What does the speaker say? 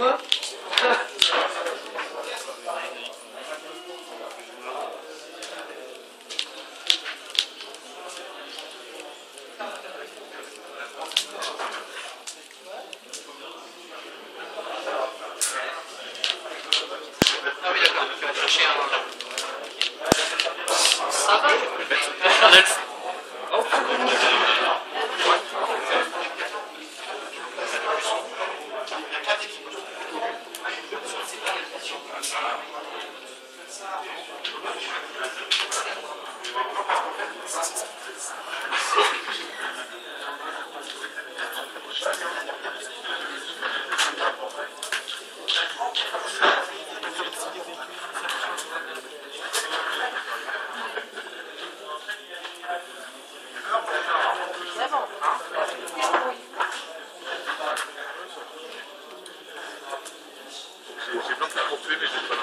Huh? Let's Thank you. J'ai plein de trucs pour tuer, mais j'ai pas